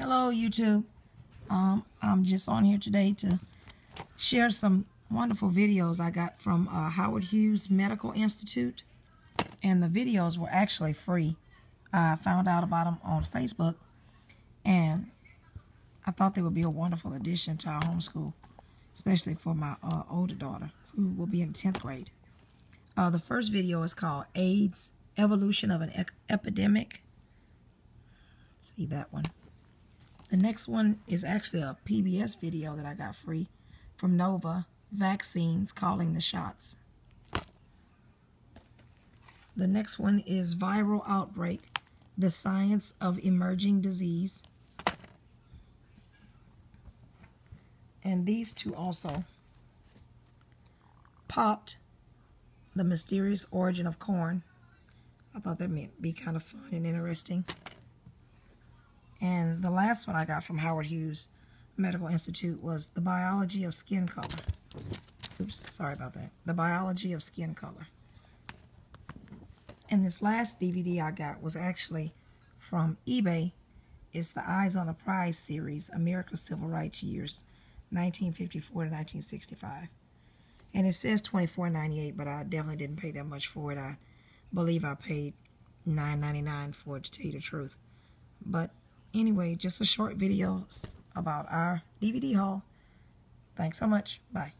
Hello, YouTube. Um, I'm just on here today to share some wonderful videos I got from uh, Howard Hughes Medical Institute. And the videos were actually free. I found out about them on Facebook. And I thought they would be a wonderful addition to our homeschool, especially for my uh, older daughter, who will be in 10th grade. Uh, the first video is called AIDS, Evolution of an Epidemic. See that one. The next one is actually a PBS video that I got free from Nova, Vaccines Calling the Shots. The next one is Viral Outbreak, The Science of Emerging Disease. And these two also. Popped, The Mysterious Origin of Corn. I thought that might be kind of fun and interesting. And the last one I got from Howard Hughes Medical Institute was The Biology of Skin Color. Oops, sorry about that. The Biology of Skin Color. And this last DVD I got was actually from eBay. It's the Eyes on the Prize series, America's Civil Rights Years, 1954 to 1965. And it says $24.98, but I definitely didn't pay that much for it. I believe I paid $9.99 for it, to tell you the truth. But anyway, just a short video about our DVD haul. Thanks so much. Bye.